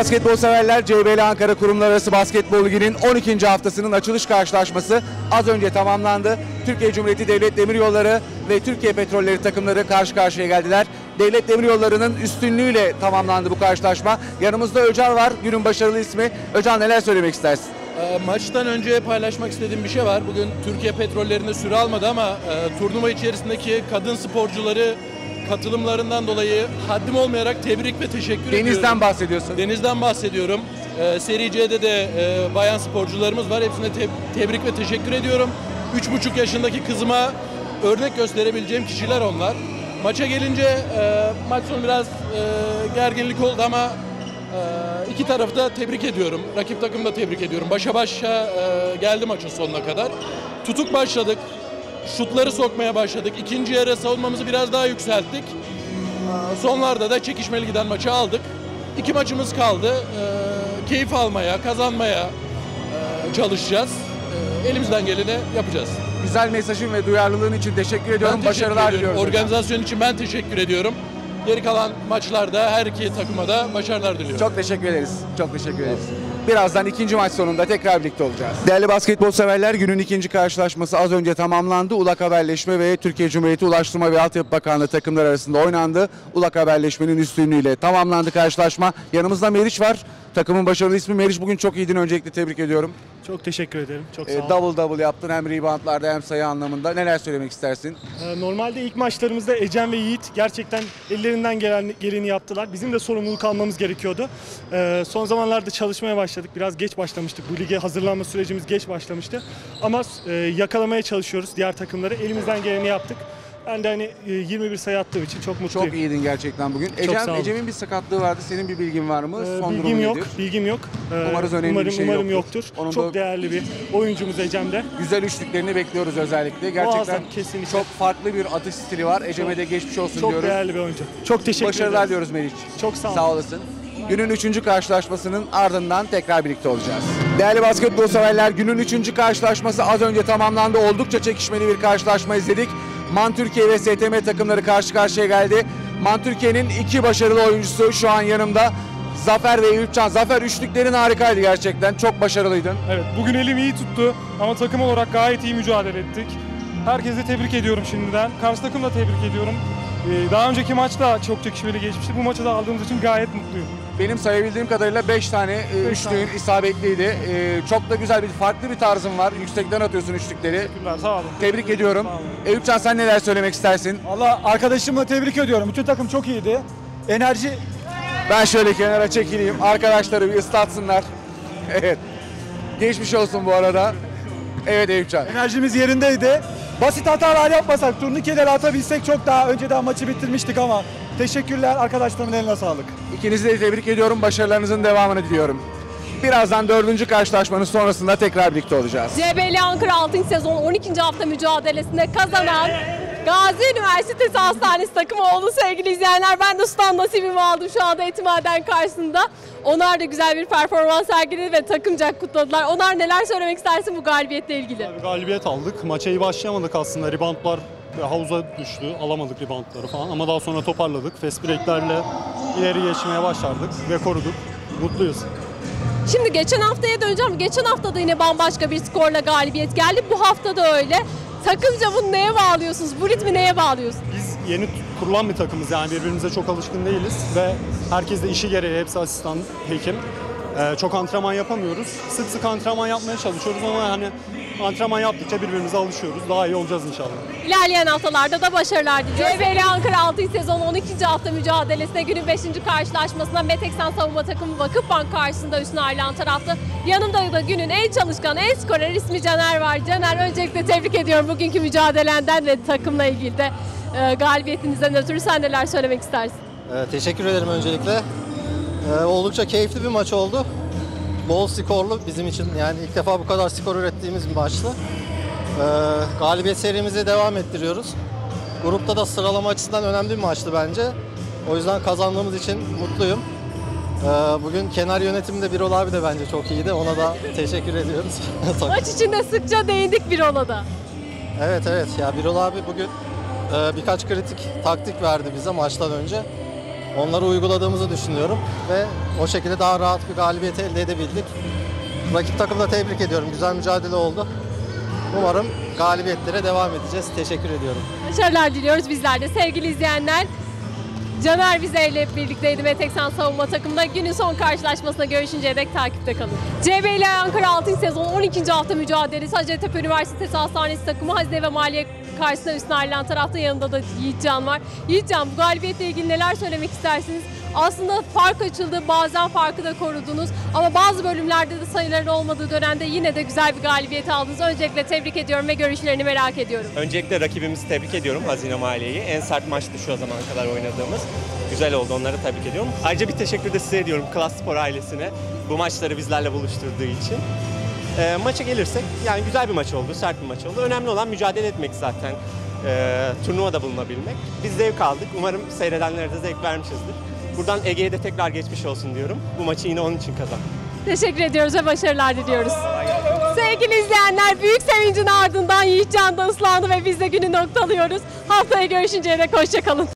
basketbol severler CBL Ankara Kurumlar Arası Basketbol Ligi'nin 12. haftasının açılış karşılaşması az önce tamamlandı. Türkiye Cumhuriyeti Devlet Demiryolları ve Türkiye Petrolleri takımları karşı karşıya geldiler. Devlet Demiryolları'nın üstünlüğüyle tamamlandı bu karşılaşma. Yanımızda Öcal var, günün başarılı ismi. Öcal neler söylemek istersin? E, Maçtan önce paylaşmak istediğim bir şey var. Bugün Türkiye Petrollerinde süre almadı ama e, turnuva içerisindeki kadın sporcuları katılımlarından dolayı haddim olmayarak tebrik ve teşekkür ediyorum. Deniz'den bahsediyorsun. Deniz'den bahsediyorum. E, Seri C'de de e, bayan sporcularımız var. Hepsine te- tebrik ve teşekkür ediyorum. 3,5 yaşındaki kızıma örnek gösterebileceğim kişiler onlar. Maça gelince e, maç sonu biraz e, gerginlik oldu ama e, iki tarafı da tebrik ediyorum. Rakip takımı da tebrik ediyorum. Başa başa e, geldi maçın sonuna kadar. Tutuk başladık. Şutları sokmaya başladık. İkinci yarı savunmamızı biraz daha yükselttik. Sonlarda da çekişmeli giden maçı aldık. İki maçımız kaldı. Ee, keyif almaya, kazanmaya e, çalışacağız. Ee, elimizden geleni yapacağız. Güzel mesajın ve duyarlılığın için teşekkür ediyorum. Ben teşekkür Başarılar ediyorum. diliyorum. Organizasyon için ben teşekkür ediyorum. Geri kalan maçlarda her iki takıma da başarılar diliyorum. Çok teşekkür ederiz. Çok teşekkür ederiz. Birazdan ikinci maç sonunda tekrar birlikte olacağız. Değerli basketbol severler günün ikinci karşılaşması az önce tamamlandı. Ulak Haberleşme ve Türkiye Cumhuriyeti Ulaştırma ve Altyapı Bakanlığı takımlar arasında oynandı. Ulak Haberleşme'nin üstünlüğüyle tamamlandı karşılaşma. Yanımızda Meriç var. Takımın başarılı ismi Meriç bugün çok iyiydin öncelikle tebrik ediyorum. Çok teşekkür ederim. Çok sağ Ee, olun. double double yaptın hem reboundlarda hem sayı anlamında. Neler söylemek istersin? Ee, Normalde ilk maçlarımızda Ecem ve Yiğit gerçekten ellerinden gelen, geleni yaptılar. Bizim de sorumluluk almamız gerekiyordu. Ee, Son zamanlarda çalışmaya başladık. Biraz geç başlamıştık. Bu lige hazırlanma sürecimiz geç başlamıştı. Ama e, yakalamaya çalışıyoruz diğer takımları. Elimizden geleni yaptık. Ben de hani e, 21 sayı attığım için çok mutluyum. Çok iyiydin gerçekten bugün. Ecem, sağ olun. Ecem'in bir sakatlığı vardı. Senin bir bilgin var mı? Ee, Son bilgim durumu yok, nedir? bilgim yok. Ee, Umarız önemli bir umarım, şey umarım yoktur. yoktur. Onun çok da- değerli bir oyuncumuz Ecem de. Güzel üçlüklerini bekliyoruz özellikle. Gerçekten Muazzam, kesinlikle. çok farklı bir atış stili var. Ecem'e de geçmiş olsun Çok diyoruz. değerli bir oyuncu. Çok teşekkür Başarılar ederim. diyoruz Meriç. Çok sağ olun. Sağ olasın. Günün üçüncü karşılaşmasının ardından tekrar birlikte olacağız. Değerli basketbol severler günün üçüncü karşılaşması az önce tamamlandı. Oldukça çekişmeli bir karşılaşma izledik. Man Türkiye ve STM takımları karşı karşıya geldi. Man Türkiye'nin iki başarılı oyuncusu şu an yanımda. Zafer ve Eyüpcan. Zafer üçlüklerin harikaydı gerçekten. Çok başarılıydın. Evet bugün elim iyi tuttu ama takım olarak gayet iyi mücadele ettik. Herkese tebrik ediyorum şimdiden. Karşı takım da tebrik ediyorum. Ee, Daha önceki maç da çok çekişmeli geçmişti. Bu maçı da aldığımız için gayet mutluyum. Benim sayabildiğim kadarıyla 5 tane e, Beş üçlüğün isabetliydi. E, çok da güzel bir farklı bir tarzın var. Yüksekten atıyorsun üçlükleri. Teşekkürler sağ olun. Tebrik ediyorum. Sağ olun. Eyüpcan sen neler söylemek istersin? Valla arkadaşımı tebrik ediyorum. Bütün takım çok iyiydi. Enerji Ben şöyle kenara çekileyim. Arkadaşları bir ıslatsınlar. Evet. Geçmiş olsun bu arada. Evet Eyüpcan. enerjimiz yerindeydi. Basit hatalar yapmasak, turnikeleri atabilsek çok daha önceden maçı bitirmiştik ama teşekkürler arkadaşlarımın eline sağlık. İkinizi de tebrik ediyorum. Başarılarınızın devamını diliyorum. Birazdan dördüncü karşılaşmanın sonrasında tekrar birlikte olacağız. CBL Ankara 6. sezon 12. hafta mücadelesinde kazanan Gazi Üniversitesi Hastanesi takımı oldu sevgili izleyenler. Ben de stand nasibimi aldım şu anda Etimaden karşısında. Onlar da güzel bir performans sergiledi ve takımcak kutladılar. Onlar neler söylemek istersin bu galibiyetle ilgili? Bir galibiyet aldık. Maça iyi başlayamadık aslında. Reboundlar havuza düştü. Alamadık reboundları falan ama daha sonra toparladık. Fast breaklerle ileri geçmeye başardık ve koruduk. Mutluyuz. Şimdi geçen haftaya döneceğim. Geçen hafta da yine bambaşka bir skorla galibiyet geldi. Bu hafta da öyle. Takımca bunu neye bağlıyorsunuz? Bu ritmi neye bağlıyorsunuz? Biz yeni kurulan bir takımız yani birbirimize çok alışkın değiliz ve herkes de işi gereği hepsi asistan, hekim. Ee, çok antrenman yapamıyoruz. Sık sık antrenman yapmaya çalışıyoruz ama hani antrenman yaptıkça birbirimize alışıyoruz. Daha iyi olacağız inşallah. İlerleyen haftalarda da başarılar diliyoruz. CBL Ankara 6. sezon 12. hafta mücadelesinde günün 5. karşılaşmasında Meteksan savunma takımı Vakıfbank karşısında üstüne ayrılan tarafta. Yanımda da günün en çalışkan, en skorer ismi Caner var. Caner öncelikle tebrik ediyorum bugünkü mücadelenden ve takımla ilgili de e, galibiyetinizden ötürü sen neler söylemek istersin? Ee, teşekkür ederim öncelikle. Ee, oldukça keyifli bir maç oldu. Bol skorlu bizim için yani ilk defa bu kadar skor ürettiğimiz bir maçtı. Ee, galibiyet serimizi devam ettiriyoruz. Grupta da sıralama açısından önemli bir maçtı bence. O yüzden kazandığımız için mutluyum. Ee, bugün kenar yönetiminde Birol abi de bence çok iyiydi. Ona da teşekkür ediyoruz. Maç içinde sıkça değindik bir olada. evet evet ya Birol abi bugün e, birkaç kritik taktik verdi bize maçtan önce. Onları uyguladığımızı düşünüyorum ve o şekilde daha rahat bir galibiyet elde edebildik. Rakip takımı da tebrik ediyorum. Güzel mücadele oldu. Umarım galibiyetlere devam edeceğiz. Teşekkür ediyorum. Başarılar diliyoruz bizler de. Sevgili izleyenler, Caner Vize ile birlikteydi Meteksan savunma takımında. Günün son karşılaşmasına görüşünceye dek takipte kalın. CBL Ankara 6. sezon 12. hafta mücadelesi Hacettepe Üniversitesi Hastanesi takımı Hazine ve Maliye karşısında üstüne ayrılan tarafta yanında da Yiğitcan var. Yiğitcan bu galibiyetle ilgili neler söylemek istersiniz? Aslında fark açıldı, bazen farkı da korudunuz ama bazı bölümlerde de sayıların olmadığı dönemde yine de güzel bir galibiyet aldınız. Öncelikle tebrik ediyorum ve görüşlerini merak ediyorum. Öncelikle rakibimizi tebrik ediyorum Hazine Maliye'yi. En sert maçtı şu zamana kadar oynadığımız. Güzel oldu onları tebrik ediyorum. Ayrıca bir teşekkür de size ediyorum Klas Spor ailesine. Bu maçları bizlerle buluşturduğu için. Ee, maça gelirsek yani güzel bir maç oldu, sert bir maç oldu. Önemli olan mücadele etmek zaten. Ee, turnuvada bulunabilmek. Biz zevk aldık. Umarım seyredenlere de zevk vermişizdir. Buradan Ege'ye de tekrar geçmiş olsun diyorum. Bu maçı yine onun için kazandık. Teşekkür ediyoruz ve başarılar diliyoruz. Sevgili izleyenler büyük sevincin ardından Yiğitcan da ıslandı ve biz de günü noktalıyoruz. Haftaya görüşünceye dek hoşçakalın.